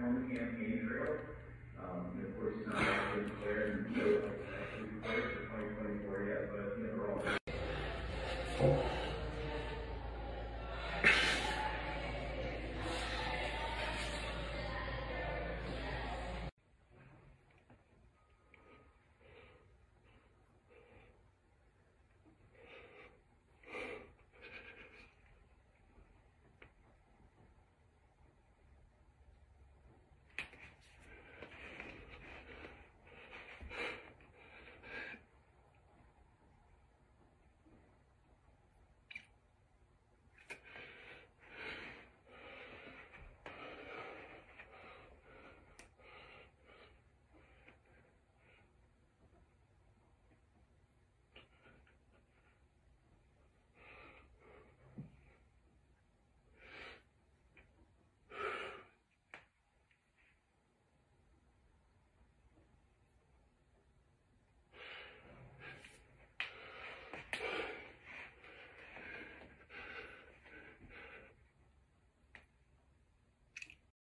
On the campaign trail, Um, and of course, not actually declared. and so actually for 2024 yet, but you know, we're all.